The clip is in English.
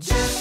Just